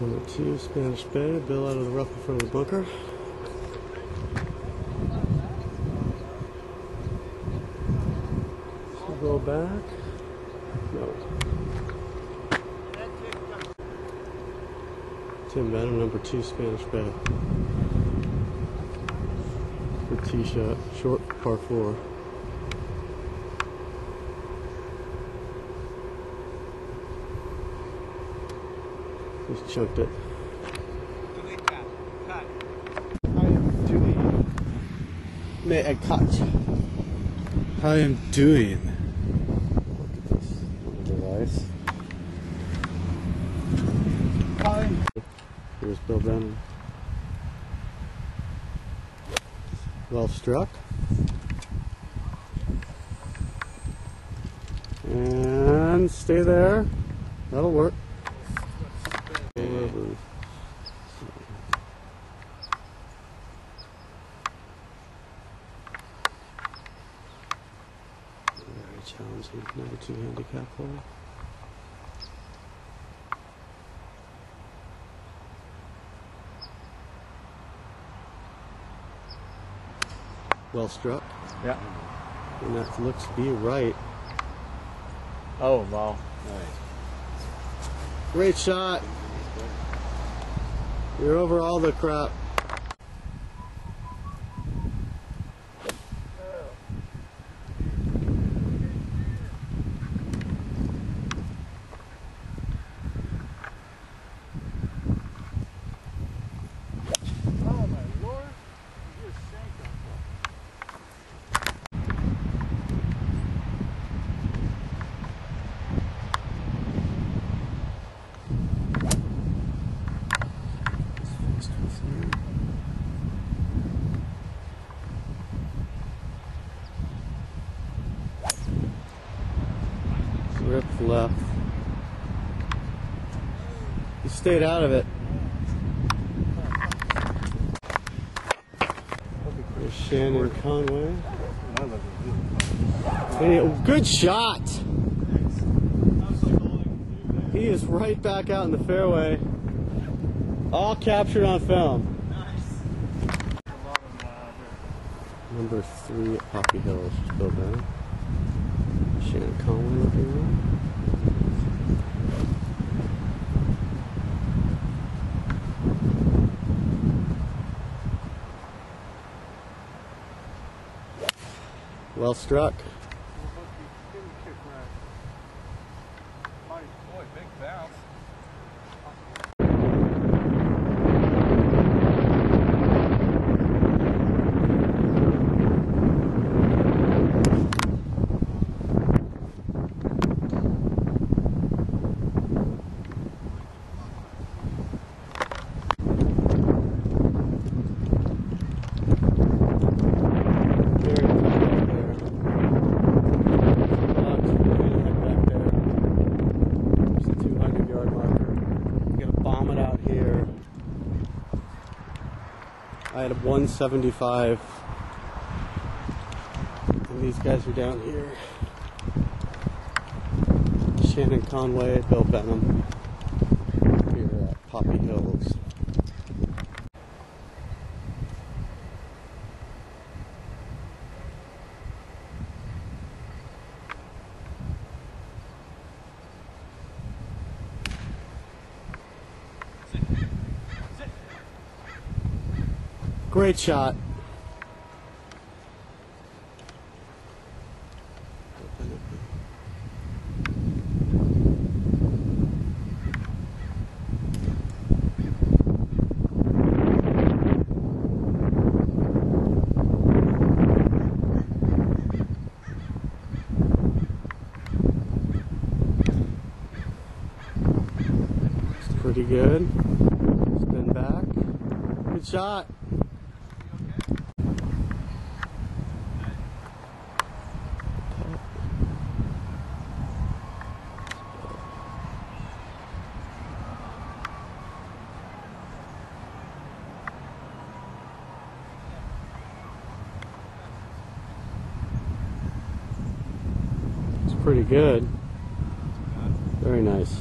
Number two, Spanish Bay. Bill out of the rough in front of the bunker. So go back. No. Tim Benham, number two, Spanish Bay. For tee shot, short, par four. Just chunked it. I am doing. May I catch? I am doing. Look at this little device. I'm Here's Bill Benham. Well struck. And stay there. That'll work. Very challenging number two handicap hole. Well struck. Yeah. And that looks to be right. Oh wow. Nice. Great shot. You're over all the crap. Rip left. You stayed out of it. There's Shannon Conway. Hey, good shot. He is right back out in the fairway. All captured on film. Number three Poppy Hills, Bill Bennett. Shannon in. Well struck. Boy, big bounce. Very good back there. Look, way to head back there. There's the 200 yard marker. You gotta bomb it out here. I had a 175. And these guys are down here. Shannon Conway, Bill Benham. Here at Poppy Hills. Great shot. Pretty good. Spin back. Good shot. Pretty good. Very nice.